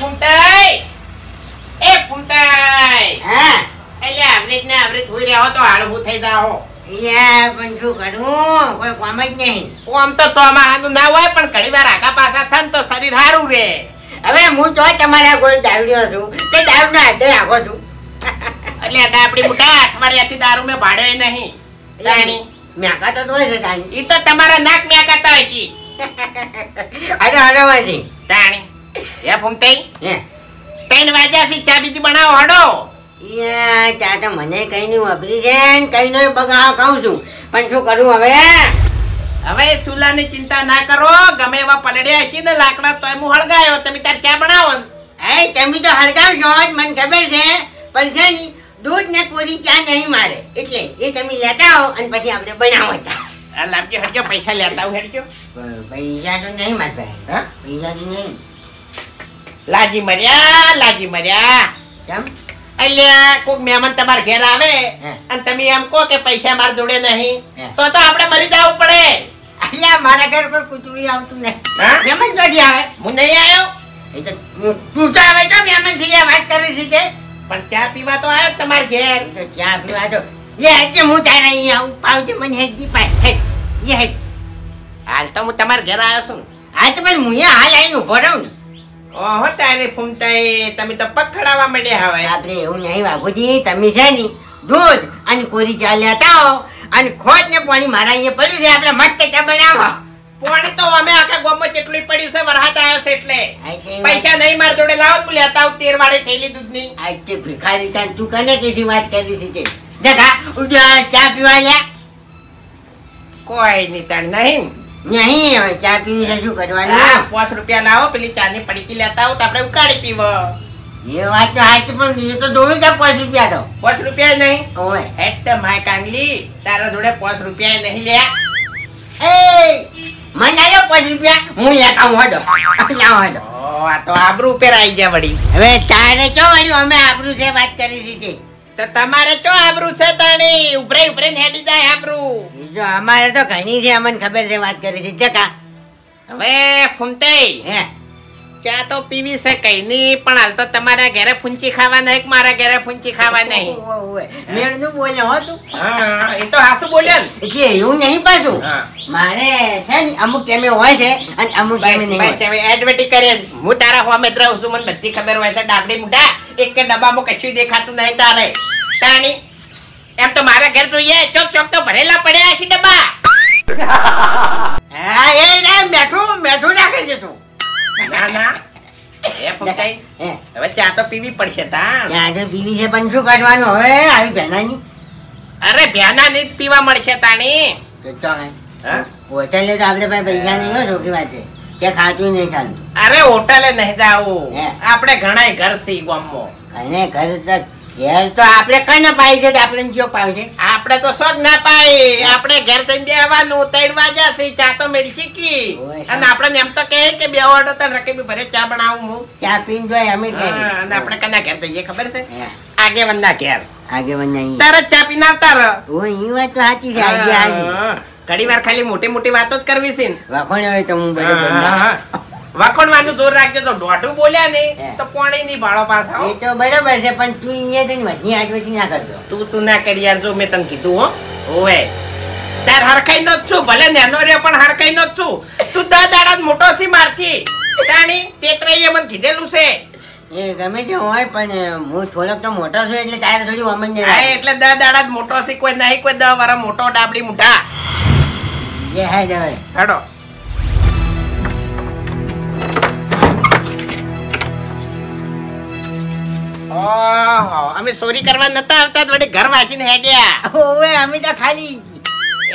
ફૂમતાઈ એ ફૂમતાઈ હા? એટલે આવરેજ ને આવરેજ હોઈ રહ્યો તો હાડવું થઈ જાઓ. યા પણ શું કરું? કોઈ કામ જ નહીં. આમ તો ચોમાહાનું ના હોય પણ ઘણી વાર આગા પાછા થાય તો શરીર સારું રે. હવે હું તો તમારા ગોળ દારૂડિયો છું. તે દારૂના હાથે આગો છું. એટલે આ મોટા અઠવાડિયાથી દારૂ મેં ભાડ્યો નહીં. જાણી. મેકા તો હોય છે તાણી. ઈ તો તમારા નાક મેકાતા હશે. અરે અરે વાજી તાણી. એ ફૂમતાઈ? હે ત્રણ વાગ્યા થી ચા બીજી બનાવો હડો. યા ચા તો મને કઈ નહીં વાપરી છે કઈ નહીં બગા કહું છું. પણ શું કરું હવે? હવે સુલાની ચિંતા ના કરો ગમે એવા પલડ્યા હશે ને લાકડા તોય હું હળગાયો તમે તાર ચા બનાવો હે એ તમે તો હળગાવશો જ મને ખબર છે. પણ છે ને દૂધ ને કોરી ચા નહીં મારે. એટલે એ તમે લેતા આવો અને પછી આપણે બનાવો ચા. લાવજો હટજો પૈસા લેતા આવું હેડજો. પૈસા તો નહીં મારે પૈસા તો નહીં. લાજી મર્યા લાજી મર્યા. કેમ? અલ્યા કોક મહેમાન તમારા ઘેર આવે અને તમે એમ કહો કે પૈસા મારા જોડે નહીં તો તો આપણે મરી જવું પડે. અલ્યા મારા ઘર કોઈ કૂતરું આવતું નહીં? મહેમાન ક્યાંથી આવે? હું નહીં આવ્યો. એ તું- તું આવે તો મહેમાનથી વાત કરી છે પણ ચા પીવા તો આવ્યો તમારા ઘેર. ચા પીવા તો એ હેડજે હું તારા અહીંયા આવું પાવજે મને હેડજી પાય લે હેડ હાલ તો હું તમારા ઘેર આવ્યો છું. હા તો પણ હું હાલ આવીને ઊભો રહું ને. ઓહો તારે ફૂમતાએ તમે તો પગ ખડાવા માંડ્યા હવે. આપણે એવું નહીં બાબુજી તમે છે ને દૂધ અને કોરી ચા લેતા આવો અને ખોટ ને પાણી મારા અહીંયા પડ્યું છે. આપણે મસ્ત ચા બનાવો. પાણી તો અમે આખા ગામમાં જેટલું પડ્યું છે વરસાદ આવ્યો છે એટલે. પૈસા નહીં માર જોડે લાવો હું લેતા આવું તેર વાળે થેલી દૂધની. આજ તે ભિખારી તાન તું કને કેથી વાત કરી હતી તે દેખા ઉજા ચા પીવા લ્યા. કોઈ નહીં તાણ નહીં. નહીં હવે ચા પીવી છે શું કરવાનું? પાંચ રૂપિયા લાવો પેલી ચાની પડીકી લેતા આવો તો આપણે ઉકાળી પીવો. એ વાત તો સાચી પણ એ તો દોડી જા પાંચ રૂપિયા તો. પાંચ રૂપિયા નહીં? ઓય હેટ માય કાંગલી તારા જોડે પાંચ રૂપિયા નહીં લે એ મને આલો પાંચ રૂપિયા હું લેતા હું હડો. લાવો હડો. આ તો આબરૂ ઉપર આવી ગયા વળી. હવે તારે ચો વળી અમે આબરૂ છે વાત કરી દીધી. તો તમારે ચો આબરૂ છે તાણી? ઉભરે ઉભરે હેડી જાય આબરૂ. જો અમારે તો ઘણી છે અમને ખબર છે વાત કરી છે. જકા હવે ફૂમતે હે. ચા તો પીવી છે કઈ નહીં પણ હાલ તો તમારા ઘરે ફૂંચી ખાવા નહીં મારા ઘરે ફૂંચી ખાવા નહીં. મેળનું બોલે હો તું. એ તો હાસુ બોલ્યો ને. એટલે એવું નહીં પાછું. મારે છે ને અમુક ટાઈમે હોય છે અને અમુક ટાઈમે નહીં બસ હવે એડવર્ટી કરે હું તારા હોમે રહું છું મને બધી ખબર હોય છે ડાબડી મુઢા એક કે ડબ્બામાં કશું દેખાતું નહીં તારે. તાણી એમ તો મારા ઘર જોઈએ ચોક ચોક તો ભરેલા પડ્યા છે ડબ્બા. હા એ ના મેઠું મેઠું નાખે છે તું. ના ના. એ હવે ચા તો પીવી પડશે તા ત્યાં તો પીવી છે પણ શું કરવાનું હવે? આવી ભેનાની અરે ભ્યાના નહીં જ પીવા મળશે તાણી. તો હા? હોટલે તો આપણે ભાઈ પૈસા નહીં હોય છોકરી વાત કે ખાતું નહીં ચાલતું અરે હોટલે નહીં જાવું હે. આપણે ઘણા ઘર છે ગામમાં. ઘર તો ઘેર તો આપણે કને પાઈ છે? આપણે જો પાવ છે? આપણે તો શોખ ના પાય આપણે ઘેર જઈને બેહવાનું ત્રણ વાગ્યા છે ચા તો મેળશી કી. અને આપણે એમ તો કહે કે બે ઓર્ડર તો રકેબી ભરે ચા બનાવું હું. ચા પીને જોઈએ અમે અને આપણે કના ઘેર જઈએ ખબર છે? આગે વંદા ઘેર. આગે વંદા તરત ચા પીને આવતા રહો. ઓ ઈ વાત તો સાચી છે હાજી હા, ઘણી વાર ખાલી મોટી મોટી વાતો જ કરવી છે ને. વખોણ હોય તો હું બરોબર ના. વખોડવાનું જોર રાખજો. તો દોઢું બોલ્યા ને તો પોણી ની ભાડો પાછા એ તો બરોબર છે પણ તું અહીંયા જઈને વધની આડવટી ના કરજો. તું તું ના કરી યાર જો મેં તને કીધું હો. ઓવે. તાર હરખાઈ નો જ છું ભલે નેનો રે પણ હરખાઈ નો જ છું. તું દસ દાડા મોટો સી મારથી. તાણી તેતરાઈએ મને કીધેલું છે. એ ગમે તે હોય પણ હું થોડોક તો મોટો છું એટલે તારે થોડી વમન ને હા એટલે દસ દાડા જ મોટો છે કોઈ નહીં કોઈ દસ વાર મોટો ડાબડી મોટા જે હાય હવે હેડો. ઓહો અમે ચોરી કરવા નતા આવતા વડે ઘર વાસીને હેડ્યા. ઓવે અમે તો ખાલી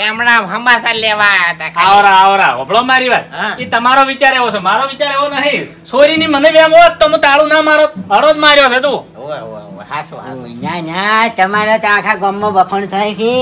એમણા હંબાસા લેવા હતા આવરા આવરા હોભળો મારી વાત. એ તમારો વિચાર એવો છે મારો વિચાર એવો નહીં. સોરીની મને વેમ હોત તો હું તાળું ના મારો હળો જ માર્યો છે તું. તમારે તો આખા ગામમાં વખણ થાય છે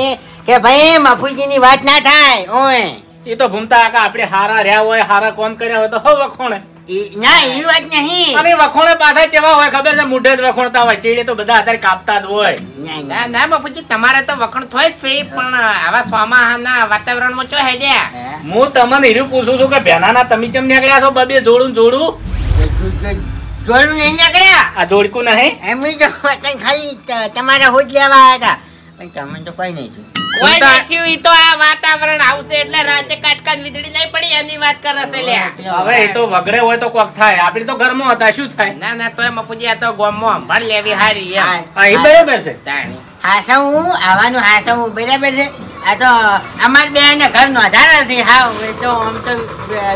કે ભાઈ મફુજીની વાત ના થાય ઓય. એ તો ભૂમતા આખા આપણે હારા રહ્યા હોય હારા કોમ કર્યા હોય તો હો વખોણે. ના એ વાત નહીં. અને વખોણે પાછા કેવા હોય ખબર છે? મુઢે જ વખોણતા હોય. ચીડે તો બધા અત્યારે કાપતા જ હોય. ના, ના ના. ના બાપુજી તમારે તો વખણ થોય જ છે પણ આવા સોમાહાના વાતાવરણમાં ચો હેડ્યા? હું? તમને એનું પૂછું છું કે ભેનાના તમે ચમ નીકળ્યા છો? બબે જોડું જોડું? જોડું નહીં નીકળ્યા. આ જોડકું નહીં? એમ તો ખાલી તમારા હોજ લેવા આવ્યા હતા. પણ તમે તો કઈ નહીં કોઈ નથી તો આ વાતાવરણ આવશે એટલે રાતે કાટકાટ વીજળી નહીં પડી એની વાત કરે છે લ્યા હવે એ તો વગડે હોય તો કોક થાય. આપણે તો ઘરમાં હતા શું થાય? ના ના તો મફુજી આ તો ગોમમાં સંભાળ લેવી હારી એમ. હા. હા એ બરોબર છે. હાસા હું આવવાનું હાસવું બરાબર છે. આ તો અમાર બેન ઘર નો આધાર નથી હા તો આમ તો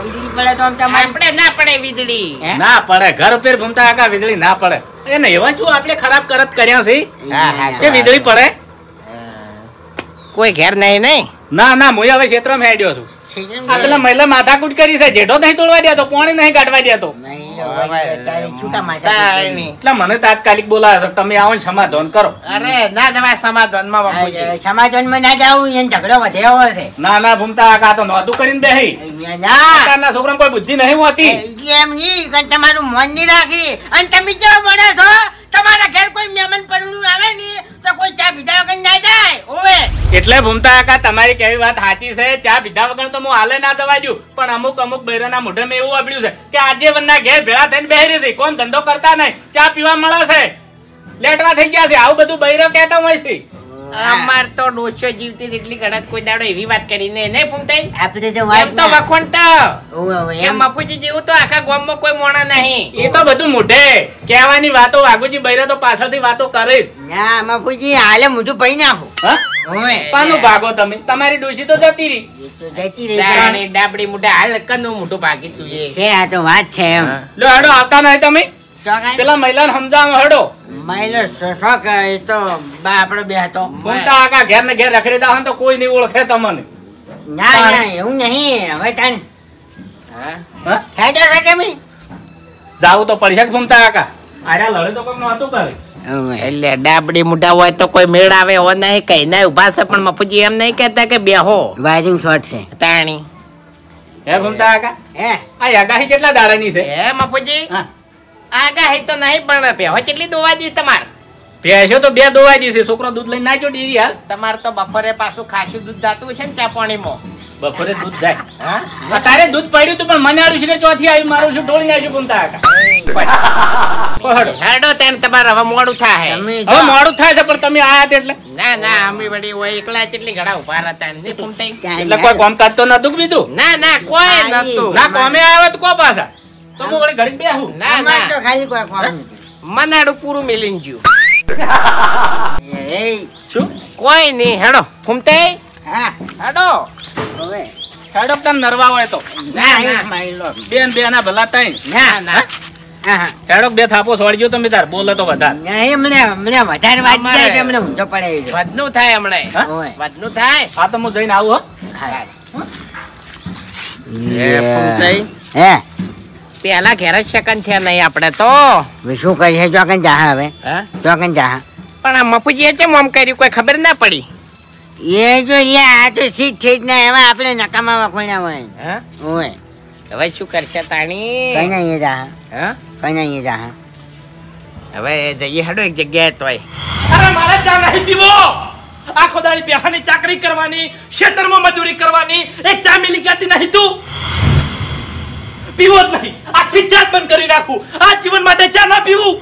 વીજળી પડે તો આમ તો આપણે ના પડે વીજળી. ના પડે. ઘર ઉપર ઘૂમતા આકા વીજળી ના પડે. એને એવા શું આપણે ખરાબ કરત કર્યા છે? હા, હા, કે વીજળી પડે? કોઈ ઘેર નહીં નહીં? ના ના હું હવે ક્ષેત્રમાં હેડ્યો છું. આ પેલા મહિલા માથાકૂટ કરી છે. જેઠો નહીં તોડવા દેતો પાણી નહીં કાઢવા દેતો. એટલે મને તાત્કાલિક બોલાવે છે. તમે આવો સમાધાન કરો. અરે ના જવાય સમાધાનમાં બાપુજી આ સમાધાનમાં ના જાવું એને ઝઘડો વધ્યો છે. ના ના ભૂમતા કા તો નોતું કરીને બેહી. ના છોકરા કોઈ બુદ્ધિ નહીં હોતી. એમ નહીં કે તમારું મન નહીં રાખી. અને તમે જો મળે છો તમારા ઘેર કોઈ મહેમાન પરણું આવે ને, તો કોઈ ચા પીધા વગર ના જાય ઓવે એટલે ભૂમતા કાકા, તમારી કેવી વાત સાચી છે? ચા પીધા વગર તો હું હાલે ના દવા દઉં. પણ અમુક અમુક બૈરાના મોઢે મેં એવું વાપર્યું છે કે આજે વનના ઘેર ભેળા થઈને બેહરી છે. કોણ ધંધો કરતા નહીં. ચા પીવા મળે છે. લેટવા થઈ ગયા છે. આવું બધું બૈરો કહેતા હોય છે. અમાર તો ડોસો જીવતી એટલી ગણત કોઈ દાડો એવી વાત કરીને નહીં ફૂમતાઈ? આપણે તો વાત તો વખોણતા એમ બાપુજી જેવું તો આખા ગામમાં કોઈ મોણા નહીં. એ તો બધું મોઢે. કહેવાની વાતો વાઘુજી બૈરો તો પાછળથી વાતો કરે જ. ના બાપુજી હાલે મુઠું ભાઈ નાખું. હા? પાનું ભાગો તમે. તમારી ડોસી તો જતી રહી. એ જતી રહી. ડાબડી મુઢા હાલ કનું મોટું ભાગી તું એ છે આ તો વાત છે એમ. લો હેડો આવતા નહીં તમે? પેલા મહિલાને સમજાવો હેડો. માયલો શ- શોખ એ તો બા આપડે બે હતો. ભૂમતા આકા ઘેર ને ઘેર રખડી દા ને તો કોઈ નહીં ઓળખે તમને. ના ના એવું નહીં. હવે તાણ. હા? હા? જાવું તો પડશે ભૂમતા લડે તો નહોતું કરે એટલે ડાબડી મુઢા હોય તો કોઈ મેળ આવે એવો નહીં કઈ ના ઊભા છે પણ મફુજી એમ નહીં કહેતા કે બેહો વાયરિંગ શોર્ટ છે. તાણી. હે ભૂમતા આકા હે. આ આગાહી કેટલા દાડાની છે? હે મફુજી? હા. આગાહી તો નહીં પણ બેહો કેટલી દોવા દી તમાર? ભેંસો તો બે દોવા દી છે. છોકરો દૂધ લઈને નાચો ડેરી હાલ. તમાર તો બપોરે પાછું ખાસું દૂધ જાતું છે ને ચા પાણીમાં. બપોરે દૂધ જાય. હા? તારે દૂધ પડ્યું તું પણ મને આડું છે કે ચોથી આવ્યું મારું શું ઢોળી નાખ્યું આકા? ઓ હેડો તેમ તમારે હવે મોડું થાય. હવે મોડું થાય છે પણ તમે આયા એટલે. ના ના અમે વળી હોય એકલા કેટલી ઘણા ઊભા હતા નહીં એટલે કોઈ નતું બીજું ના ના કોઈ નતું ના કોમે આવ્યો તો કો પાછા? તો હું વળી ઘડી બેહું. ના અમાર તો ખાલી કોઈ કોમ મનાડું પૂરું મિલીને ગયું. એ શું? કોઈ નહીં હેડો ફૂમતે હા. હેડો. હવે. હેડો તમે નરવા હોય તો. ના, ના માઈલો બેન બે ના ભલા તાઈ ના ના. હા હા. બે થાપો છોડજો તમે તાર બોલે તો વધારે. નહીં મને મને વધારે વાત જાય કે મને ઊંધો પડે વધનું થાય હમણાં. વધનું થાય. હા તો હું જઈને આવું હો. હા. એ ફૂમતાઈ હે. પેલા ઘેર જ સેકન્ડ છે નહીં આપણે તો. હવે શું કરીએ? ચોકન જાહા હવે. ચોકન જાહા. પણ આ મફુજીએ કેમ આમ કર્યું? કોઈ ખબર ના પડી? એ જો લે આ તો સીટ સીટ ને એવા આપણે નકામા વખોણ્યા હોય. હા? ઓય હવે શું કરશે કઈ તાણી ના એ જાહા. હા? કઈ નહીં એ જાહા. હવે જઈએ હેડો એક જગ્યાએ તોય અરે મારે ચા નહીં પીવો. આખો દાડી બેહાની ચાકરી કરવાની ખેતરમાં મજૂરી કરવાની એક ચા મિલી ગાતી નહીં તું? પીવો જ નહીં. આખી જાત બંધ કરી નાખું. આ જીવન માટે ચા ના પીવું.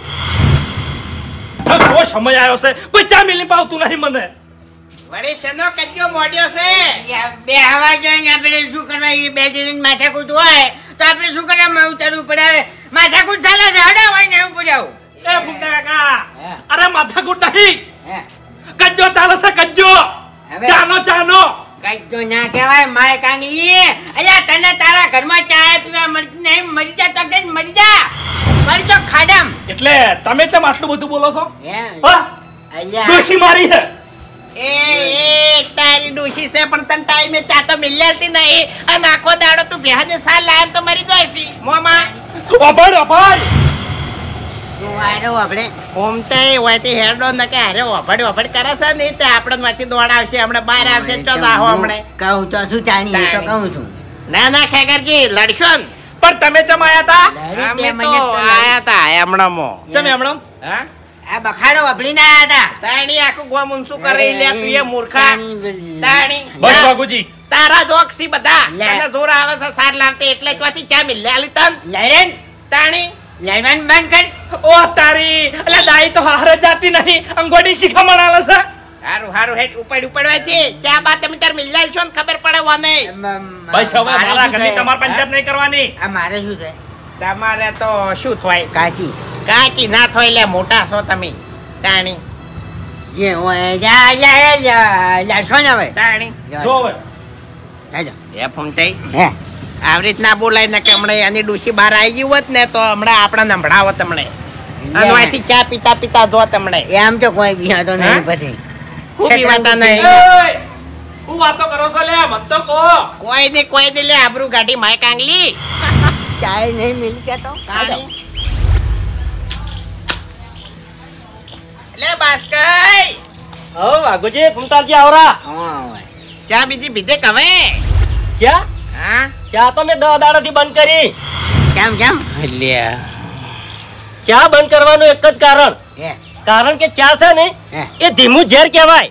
હવે સમય આવ્યો છે. કોઈ ચા મિલી પાવતું નહીં મને. વળી શેનો કજ્યો મોડ્યો છે? બે હવા જોઈને આપણે શું કરવા? એ બે જણ માથાકૂટ હોય તો આપણે શું કરવા? ઉતારવું પડે. હવે માથાકૂટ ચાલે છે હડા હોય ને હું પૂછાવું એ ફૂટા કાકા અરે માથાકૂટ નહીં. કજ્જો ચાલે છે કજ્જો ચાનો ચાનો. કઈ તો ના કહેવાય મારે કાંગલી અલ્યા તને તારા ઘરમાં ચા પીવા મળતી નહીં મરી જા તો કઈ મરી જા. મરી જો ખાડમ. એટલે તમે કેમ આટલું બધું બોલો છો? હે? અલ્યા. ડોશી મારી છે. એ એ તારી ડોશી છે પણ તને ટાઈમે ચા તો મિલ્યાતી નહીં. અને આખો દાડો તું બેહાને સાલ લાયમ તો મરી જાય છે મોમાં. અભડ અભડ તું આપણે ઘૂમતે હોયથી હેડો ન કે અરે ઓભડ ઓભડ કરે છે ને તે આપણે માંથી દોડાવશે હમણાં બહાર આવશે ચો દાહો હમણે. કહું તો શું જાણી તો કહું છું. ના ના ખેગરજી લડશો ને. પણ તમે ચમ આયા તા? અમે તો મને તો લડી. આયા તા હમણાં મો ચમ એમણમ? હા? આ બખાડો વાપરી ના આવ્યા તાણી આખું ગોમ ઊંચું કરી લે તું એ મૂર્ખા. તાણી બસ બાગુજી તારા જોક્સી બધા. તને જોર આવે છે સાર લાવતે એટલે ક્યાંથી ચા મિલ્યા આલી તન. લડેન તાણી. લડવાનું બંધ કર ઓ તારી એટલે દાઈ તો હારે જાતી નહીં અંગોડી શીખા આલે છે હારું હારું હેઠ ઉપાડ ઉપાડવા છે ચા બા તમે તાર મિલાલ છો ને ખબર પડે વાને બસ હવે મારે ઘરની તમાર પંચાયત નહીં કરવાની આ મારે શું છે તમારે તો શું થાય કાચી કાચી ના થાય લે મોટા છો તમે તાણી જે હોય જા જા જા લડશો ને હવે તાણી જો હવે એ ફોન ફૂમતાઈ હે આવી રીતના બોલાય ને કે હમણાં એની ડૂસી બહાર આવી ગયું હોત ને તો હમણાં આપણે નંભળાવત હમણે. અનવાથી ચા પીતા પીતા જો તમને એમ તો કોઈ બિહાતો નહીં પછી હું પીવાતા નહીં. એય! વાતો કરો છો લે મત તો કહો. કોઈ ને કોઈ ને લે આબરૂ ગાડી માય કાંગલી. ચાય નહીં મિલ કે તો. લે બાસ્કઈ હો વાઘુજી ફૂમતાલજી આવરા? હા ચા બીજી પીધે કવે ચા? હા? ચા તો મેં દસ દાડાથી બંધ કરી. કેમ કેમ? લ્યા ચા બંધ કરવાનું એક જ કારણ. કારણ કે ચા છે ને એ ધીમું ઝેર કહેવાય.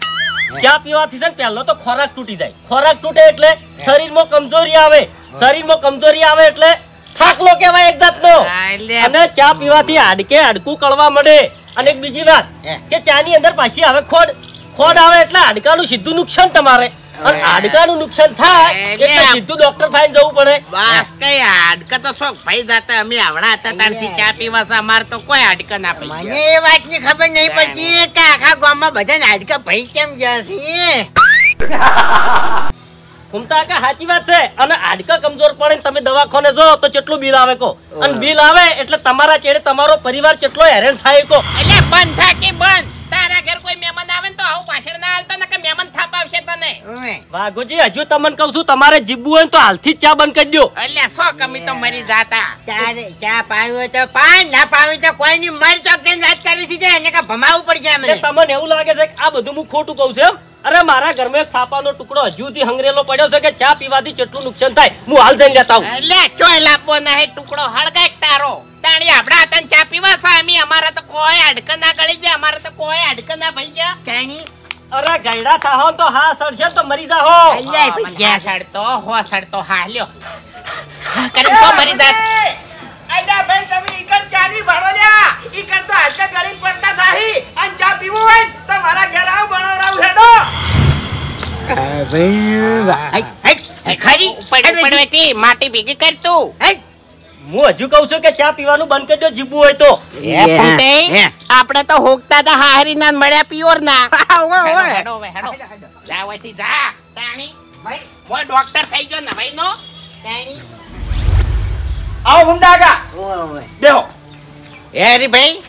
ચા પીવાથી છે ને પહેલો તો ખોરાક તૂટી જાય. ખોરાક તૂટે એટલે શરીરમાં કમજોરી આવે. શરીરમાં કમજોરી આવે એટલે થાકલો કહેવાય એક જાતનો. અને ચા પીવાથી હાડકે હાડકું કળવા મળે. અને એક બીજી વાત કે કે ચાની અંદર પાછી આવે ખોડ. ખોડ આવે એટલે હાડકાનું સીધું નુકસાન તમારે. અને હાડકાનું નુકસાન થાય એટલે એટલે સીધું ડોક્ટર પાસે જવું પડે. બસ કઈ હાડકા તો શોખ ભાઈ જાતા. અમે આવડા હતા તારથી ચા પીવા અમાર તો કોઈ હાડકા ના મને એ વાતની ખબર નહીં પડતી કે આખા ગામમાં બધા નાટકા ભાઈ કેમ જશે ઘૂમતા કા સાચી વાત છે? અને હાડકા કમજોર પડે તમે દવાખાને જો તો કેટલું બિલ આવે કો અને બિલ આવે એટલે તમારા ચેડે તમારો પરિવાર કેટલો હેરાન થાય કો એટલે બંધ થાકી બંધ. તારા ઘર કોઈ મહેમાન તો આવું પાછળ ના હાલતો ને કે મહેમાન થાપ આવશે તને. ઓવે. હજુ તમને કહું છું તમારે જીવવું હોય તો હાલથી ચા બંધ કરી દો એટલે સો કમી તો મરી જાતા. ચા પાવી હોય તો પાન ના પાવી તો કોઈ ની મર તો વાત કરી દીધી? એને કે ભમાવું પડશે તમને એવું લાગે છે કે આ બધું હું ખોટું કહું છું એમ? અરે મારા ઘરમાં એક સાપાનો ટુકડો હજુથી હંગરેલો પડ્યો છે કે ચા પીવાથી કેટલું નુકસાન થાય? હું હાલ જઈને લેતા આવું. લે ચોય લાપો ના ટુકડો હળગાય તારો? તાણી આપડા હતા ચા પીવા સામી અમારા તો કોઈ અડક ના ગળી જાય અમારા તો કોઈ અડક ના ભાઈ ગયા. ચાની અરે ગયડા થાહો તો હા સડશે તો મરી જાહો. અલ્યા ભઈ જ્યાં સડતો હો સડતો હા લ્યો. કરી તો મરી જાત અલ્યા ભાઈ તમે ઈકન ચાની ભાડો લ્યા. ઈકન તો હાથે ગળી પડતા થાહી. અને ચા પીવું હોય તો મારા ઘેર આવ હેડો. ખરી. ઉપર ઉપડવેથી માટી ભેગી કર તું. હું હજુ કહું છું કે ચા પીવાનું બંધ કરી દો જીવવું હોય તો. આપણે તો હોકતા હતા હાહરી ના મળ્યા પિયોર ના હેડો, હેડો, જા વહીથી જા તાણી. ભાઈ, હું ડોક્ટર થઈ ગયો ને ભાઈ નો ચાની. આવો ઓવે. બેહો. એ હરી ભાઈ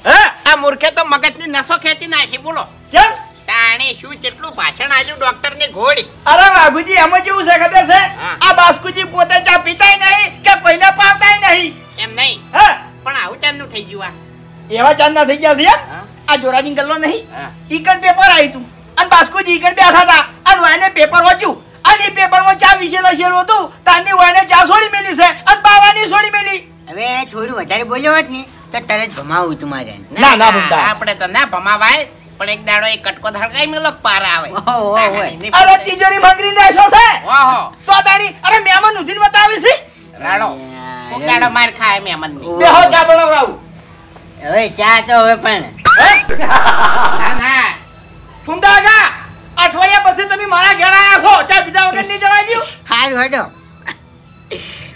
આ મૂર્ખે તો મગજની નસો ખેતી નાખી બોલો. ચમ? તાણે શું કેટલું ભાષણ આલ્યું ડોક્ટરની ઘોડી? અરે વાઘુજી એમાં કેવું છે ખબર છે? આ બાસ્કુજી પોતે ચા પીતાય નહીં કે કોઈને પાવતાય નહીં? એમ નહીં. હા? પણ આવું ચાંદનું થઈ ગયું આ. એવા ચાંદના થઈ ગયા છે આ જોરાજી ગલ્લો નહીં. ઈકન પેપર આવ્યું તું. અને બાસ્કુજી ઈકન બેઠા હતા. અને વાયને પેપર વાંચ્યું અને પેપરમાં ચા વિશે લખેલું હતું તારની વાને ચા છોડી મેલી છે અને બાવાની છોડી મેલી. હવે થોડું વધારે બોલ્યો હોત ને તો તરત ભમાવું તમારે. ના, ના, બંધા. આપણે તો ના ભમાવાય પણ એક દાડો એક કટકો ધડકાઈ મેલો પાર આવે. અરે તિજોરી મંગરી નાખ્યો છે? ઓહો. તો તાણી અરે મેમન ઉધીન બતાવી છે? રાડો કોક દાડો માર ખાય મહેમાનની બેહો ચા બનાવરાવું હવે ચા તો હવે પણ. ના ના. ફુંડાગા અઠવાડિયા પછી તમે મારા ઘેર આયા છો. ચા બીજા વગર નહીં જવા દઉં સારું હટો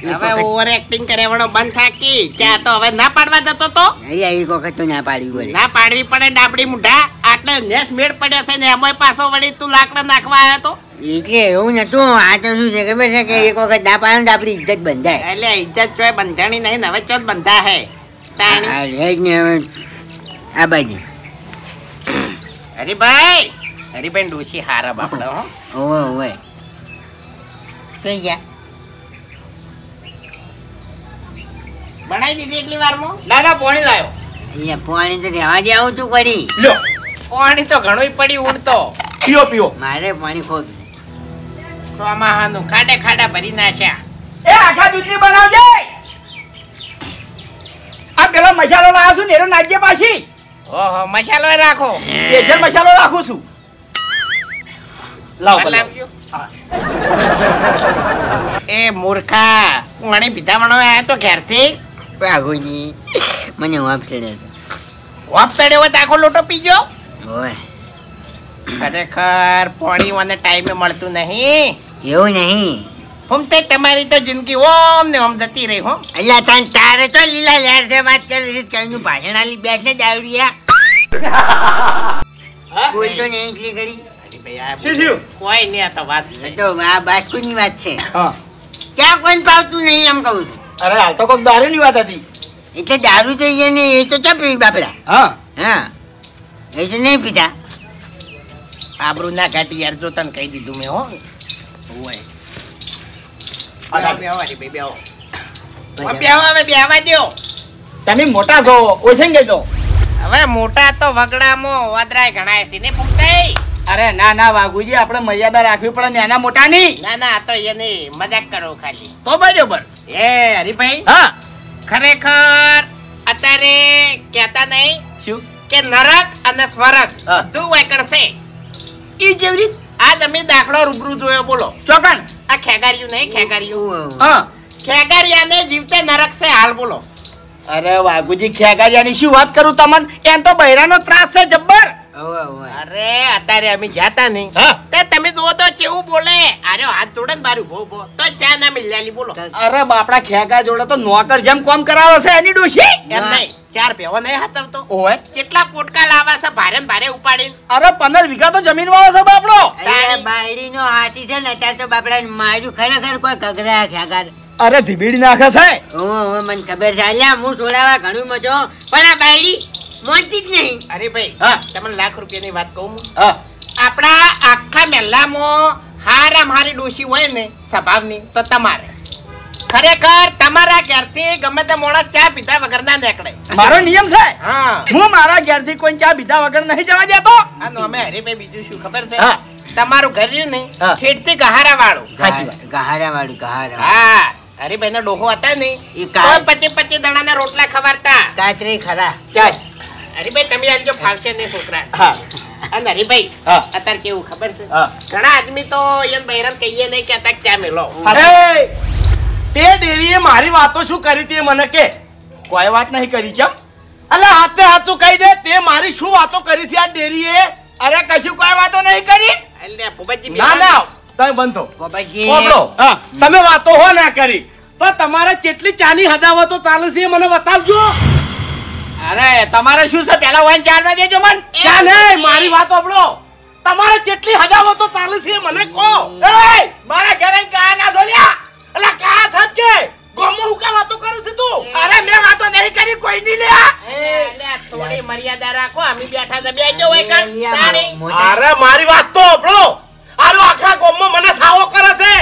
હવે ઓવર એક્ટિંગ કરવાનો બંધ થાકી. ચા તો હવે ના પાડવા જતો તો? અહીંયા એક વખત તો ના પાડવી પડે. ના પાડવી પડે ડાબડી મુઢા. આટલે નેસ મેળ પડે છે ને એમાંય પાછો વળી તું લાકડા નાખવા આવ્યો તો? એટલે એવું નતું. આ તો શું છે ખબર છે કે એક વખત ના પાડે આપણી ઇજ્જત બંધાય. એટલે ઇજ્જત ચોય બંધાણી નહીં ને હવે ચોત બંધા હે. તાણી. આ બાજુ. અરે ને હરીભાઈ ડોશી હારા બાપડા હો. ઓવે ઓવે. કઈ ગયા? બનાવી દીધી એટલી વારમાં? ના ના પોણી લાયો. અહીંયા પાણી તો રહેવા દે આવું તું કરી. લ્યો. પાણી તો ઘણું પડી ઉડતો. પીઓ પીઓ. મારે પાણી ખોટ. સોમાહાનું ખાડે ખાડા ભરી નાખ્યા. એ આખા દૂધની બનાવજે આ પેલો મસાલો લાવ્યો છું ને એનો નાખજે પાછી. ઓહો મસાલો રાખો. સ્પેશિયલ મસાલો રાખું છું. લાવ એ મૂર્ખા પાણી પીધા વણો આવ્યો તો ઘેરથી? વાઘુજી મને વાપ ચડ્યો વાપ ચડ્યો હોય તો આખો લોટો પીજો ઓય ખરેખર પાણી મને ટાઈમે મળતું નહીં. એવું નહીં. ઓમ તે તમારી તો જિંદગી ઓમ ને ઓમ જતી રહી હો. અલ્યા તાન તારે તો લીલા લહેર છે વાત કરી છે કઈનું ભાષણ આલી બેઠ ને દાવડિયા બોલતો નહીં એટલી ઘડી. અરે ભાઈ આ શું થયું? કોઈ નહીં આ તો વાત છે. તો આ બાસ્કુની વાત છે. હા. ક્યાં કોઈ પાવતું નહીં એમ કહું છું. અરે હાલ તો કોક દારૂની વાત હતી. એટલે દારૂ તો એ ને એ તો ચા પીવી બાપડા. હા. હા. એ તો નહીં પીતા આબરૂ ના કાઢી યાર જો તને કહી દીધું મેં હો. દ્યો. તમે મોટા છો ઓછે ગઈ તો હવે મોટા તો વગડામાં વાદરાય ગણાય છે ને ફૂમતાઈ? અરે ના ના વાઘુજી આપણે મર્યાદા રાખવી પડે નાના મોટા ની ના ના તો એની મજાક કરો ખાલી. તો બરોબર. એ હરીભાઈ હા. ખરેખર અત્યારે કહેતા નહીં શું? કે નરક અને સ્વરક બધું વાયકણ છે. ઈ જેવી રીત? આ તમે દાખલો રૂબરૂ જોયો બોલો. ચોકન. આ ખેગાર્યું નહીં ખેગાર્યું. હા. ખેગારિયાને જીવતે નરક છે હાલ બોલો. અરે વાઘુજી ખેગારિયાની શું વાત કરું તમને? એમ તો બૈરાનો ત્રાસ છે જબ્બર. અરે અત્યારે અમે જાતા નહીં. તે તમે જુઓ તો કેવું બોલે. અરે હાથ જોડે ને બારું ભો ભો તો ચા ના મિલ્યાલી બોલો. અરે બાપડા ખેગા જોડે તો નોકર જેમ કોમ કરાવે છે એની ડોશી? એમ નહીં ચાર ભેવો નહીં હાથવતો. ઓય કેટલા પોટકા લાવા છે ભારે ને ભારે ઉપાડી અરે પંદર વીઘા તો જમીન વાળો છે બાપડો. બાયડી નો હાથી છે ને અત્યારે તો બાપડા માર્યું ખરેખર કોઈ કગરા ખેગા અરે ધીબીડી નાખે છે. ઓ, મને ખબર છે. અલ્યા હું છોડાવા ઘણું મજો. પણ આ બાયડી મોનતી જ નહીં. અરે ભાઈ હા. તમને લાખ રૂપિયાની વાત કહું હું. હા. આપણા આખા મહેલામાં હારામ હારી ડોશી હોય ને સ્વભાવની તો તમારે. ખરેખર તમારા ઘેરથી ગમે તે મોણા ચા પીધા વગર ના નીકળે. મારો નિયમ છે? હા. હું મારા ઘેરથી કોઈ ચા પીધા વગર નહીં જવા દેતો. આ નો અમે હરીભાઈ બીજું શું ખબર છે? તમારું ઘર રહ્યું ને. ઠેઠથી ગહારા વાળું. ગહારા વાળું ગહારા. હા. હરીભાઈ નો ડોહો હતા ને પચી પચી દણાના રોટલા ખવારતા કાચરી ખરા. ચાલ. હરીભાઈ તમે આલજો ફાવશે ને છોકરા. હા. અને હરીભાઈ હા. અત્યારે કેવું ખબર છે? ઘણા આદમી તો એમ બહેરાન કહીએ નહીં કે અત્યારે ચા મેલો. એ તે ડેરીએ મારી વાતો શું કરી તે મને કે? કોઈ વાત નહીં કરી ચમ. અલે હાથે હાથું કહી દે તે મારી શું વાતો કરી છે આ ડેરીએ? અરે કશું કોઈ વાતો નહીં કરી? અલે ભૂપતજી ના ના તમે બંધો બાબાજી પોપડો હા. તમે વાતો હો ના કરી. તો તમારે જેટલી ચાની હદાવતો ચાલે છે મને બતાવજો. અરે તમારે શું છે? પેલા વાન ચાલવા દેજો મન. ચાલે મારી વાત સાંભળો. તમારે જેટલી હદાવતો ચાલે છે મને કહો. એ મારા ઘરે કા ના ધોલ્યા અલા કા થત કે? ગોમો હું કા વાતો કરે છે તું? અરે મેં વાતો નહીં કરી કોઈ નહીં લે એ, લે, થોડી મર્યાદા રાખો. અમે બેઠા છે બેજો હોય કણ અરે મારી વાત તો સાંભળો. આરો આખા ગોમો મને સાવો કરે છે.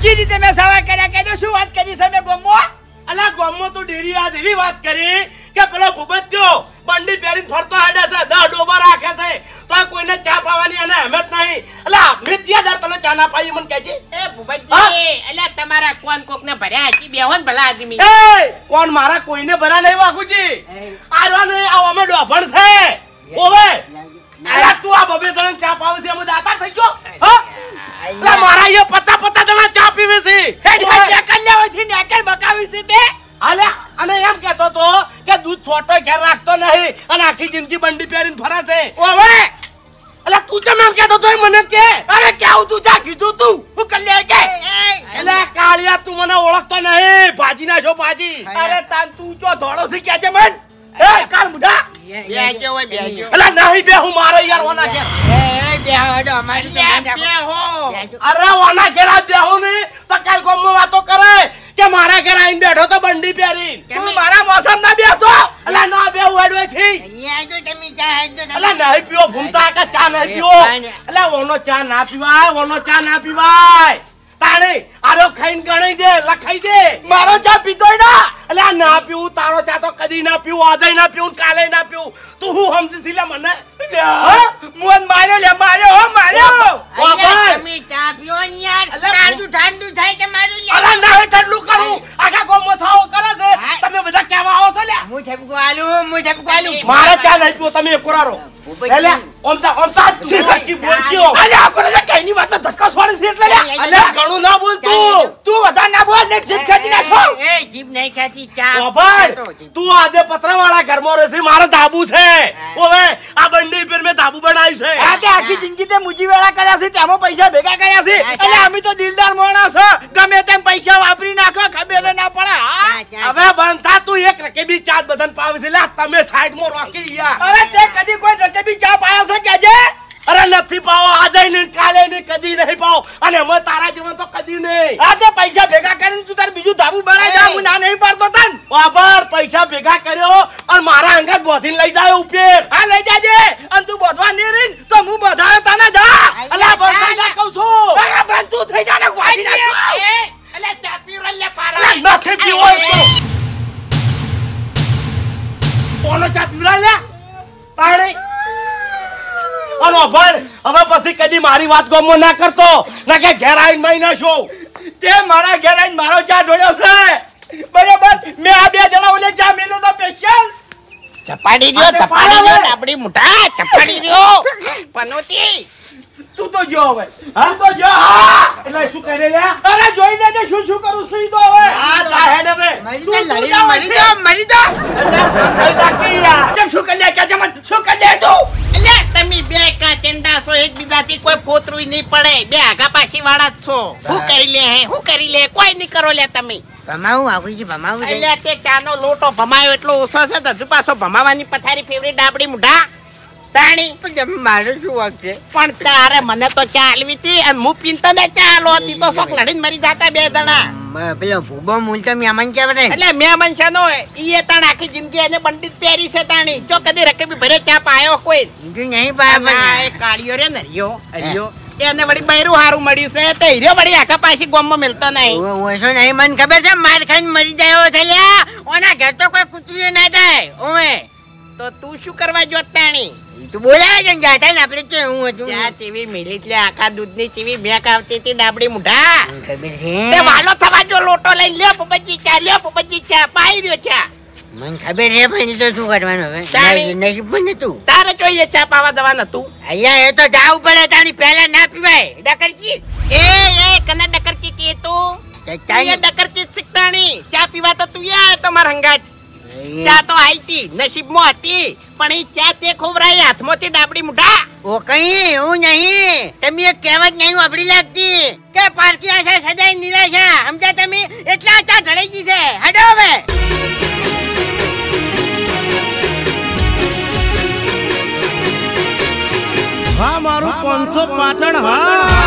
જી રીતે મેં સાવા કર્યા કે શું વાત કરી છે મેં ગોમો અલા ગોમો તો ડેરી આ એવી વાત કરી કે પેલો ભૂપત્યો બંડી પહેરીને ફરતો હાડે છે દહ ડોબા રાખે છે. તો કોઈને ચા પાવાની અને હેમત નહીં. અલા ત્યાં દર તને ચા ના પાઈ મને કહેજે. એ ભૂપતજી, એટલે તમારા કોણ કોકને ભર્યા હજી બેહો ને ભલા આદમી. એ કોણ મારા કોઈને ભર્યા નહીં વાગુજી આરવા નહીં આ અમે ડોભણ છે. ઓવે અલા તું આ બબે જણ ચા પાવે છે અમે દાતા થઈ ગયો? હા? મારા અહીંયા પચાસ પચાસ જણા ચા પીવે છે. હેડ હેડ નેકલ લેવાથી નેકલ બકાવી છે તે. તો કે છોટો ઘેર રાખતો નહીં. અને આખી જિંદગી બંડી પહેરીને ફરે છે ઓવે! અલા તું કેમ એમ કહેતો તો મને કે. અરે કેવું તું જા? કીધું તું. હું કલ્લે કે? એટલે કાળિયા તું મને ઓળખતો નહીં. ભાજી ના છો ભાજી. અરે તાન તું ચો ધોળો સી કે છે મન? એ કાલ મુઢા? બેહજો ઓય બેહજો. અલા નહીં બે હું મારે યાર ઓના ઘેર. અરે ઓના ઘેર આ બેહું નહીં. તો કાલ ગોમમાં વાતો કરે. કે મારા ઘેર આઈને બેઠો તો બંડી પહેરી તું મારા મોસમ ના બેઠો. અલા ના બે ઉડવે થી અલા નહીં પીવો ભૂમતા કે ચા નહીં પીવો. અલા ઓનો ચા ના પીવાય ઓનો ચા ના પીવાય. તાણે આરો ખાઈને ગણાઈ દે લખાઈ દે. મારો ચા પીતોય ના. અલા ના પીવું તારો ચા તો કદી ના પીવું આજે ના પીવું કાલે ના પીવું. તું હું સમજી લે મને મોન માર્યો લે માર્યો હો માર્યો ઓ ભાઈ અલા ના હે ઠંડુ કરું આખા ગોમમાં છાવો કરે છે હા. તમે બધા કેવા આવો છો લ્યા મારા ચા નહીં પીવો તમે એક કોરારો. એટલે ઓમતા ઓમતા સિરકી બોલતી અલે આ કોને કઈની વાત ધક્કા છોડે છે એટલે અલે, અલે ઘણું ના બોલ તું. તું વધારે ના બોલ બોલ ને જીભ ખેંચી નાખો. એ, એ, જીભ નહીં ખાતી ચા ઓ ભાઈ તો જીભ. તું આજે પતરાવાળા ઘરમાં રહે છે મારે ધાબુ છે. ઓવે આ બંને પર મેં ધાબુ બનાવ્યું છે. આ કે આખી જિંદગી તે મુજી વેળા કર્યા છે તેમાં પૈસા ભેગા કર્યા છે. એટલે અમે તો દિલદાર મોણા છે ગમે તેમ પૈસા વાપરી નાખો ખબર ના પડે હા ચા, ચા. હવે બંધ થા તું એક રકેબી ચાટ બધાને પાવે છે લે તમે સાઈડમાં રોકી ગયા. અરે તે કદી કોઈ રકેબી ચા પાયો છે કેજે અરે નથી પાવો આજે ને કાલે ને કદી નહીં પાવો. અને અમે તારા જીવન તો કદી નહીં. આ તે પૈસા ભેગા કરીને તું તાર બીજું ધાબુ બનાવી જા હું ના નહીં પાડતો તન. બાબર પૈસા ભેગા કર્યો અને મારા અંગત બોધીને લઈ જાય કદી મારી વાત ગમો ના કરતો. ના કે ઘેર આવીને મહી ના શો તે મારા ઘેર આવીને મારો ચા ઢોળ્યો છે. બરાબર? મેં આ બે જણા ઓલે ચા મેલો તો સ્પેશિયલ ચપાડી દો ચપાડી દો આપડી મોટા ચપાડી દો પનોતી. તું તો જો હવે. તું તો જો હા! એટલે શું કરે લે? અરે જોઈ લેજે શું શું કરું છું તો હવે. આ જા હેડ હવે. મરી જા, તું મરી જા, મરી જા. થઈ જા કે યાર. કેમ શું કરી લે? કે જમન શું કરી લે તું? એટલે તમે બે કાચંડા છો એકબીજાથી કોઈ ફોતરું નહીં પડે. બે આગા પાછી વાળા જ છો. શું કરી લે હે? શું કરી લે? કોઈ નહીં કરો લે તમે. ભમાવું આવું છે ભમાવું એટલે તે ચાનો લોટો ભમાયો એટલો ઓછો છે તો હજુ પાછો ભમાવાની પથારી ફેવરી ડાબડી મુઢા. તાણી પણ મારું શું વાંક છે? પણ તારે મને તો ચાલવી હતી અને હું ને હતી. તો શોખ લડીને મરી જાતા બે જણા. પેલો ભૂબો મૂલ તો મહેમાન કેવડે એટલે છે નો ઈ તાણ આખી જિંદગી એને પંડિત પહેરી છે તાણી. જો કદી રકબી ભરે ચા પાયો કોઈ. બીજું નહીં પાયા એ કાળિયો રે ને હરિયો એને વળી બૈરું હારું મળ્યું છે. તે હીરો વળી આખા પાછી ગોમમાં મિલતો નહીં. ઓછો નહીં મને ખબર છે માર ખાઈને મરી જાય છે લ્યા. ઓના ઘર તો કોઈ કૂતરીઓ ના જાય. ઓએ તો તું શું કરવા જોત તાણી? તો બોલાવે છે જાતા ને આપણે તો હું હતું. ચા ચીવી મિલી એટલે આખા દૂધની ચીવી મેક આવતી હતી ડાબડી મુઢા. ખબર તે વાલો થવા જો લોટો લઈને લ્યો પપજી ચા લ્યો પપજી ચા પાઈ રહ્યો ચા. મને ખબર છે પણ તો શું કરવાનું હવે? નસીબ પણ નતું તારે જોઈએ ચા પાવા દવા નતું અહીંયા એ તો જાવું પડે પહેલા ના પીવાય. ડકરચી એ એ કને ડકરચી કે તું ડકરચી શીખતાણી. ચા પીવા તો તું યા તો માર હંગાત. ચા તો આઈતી નસીબમાં હતી પણ એ ચા તે ખોવરાઈ હાથમાંથી ડાબડી મુઠા ઓ કઈ હું નહીં. તમે એક કહેવત નહીં વાપરી લાગતી. કે પારકી આશા સદાય નિરાશા. સમજા તમે? એટલા ચા ધડાઈ ગઈ છે. હડો હવે. હા મારું પાંચસો પાટણ હા.